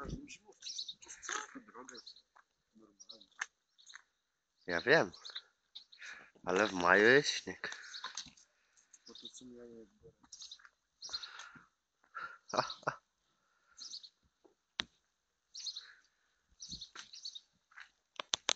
każdym zimówki. To jest całkiem drogie. Normalnie. Ja wiem. Ale w maju jest śnieg. Bo to co ja nie biorę.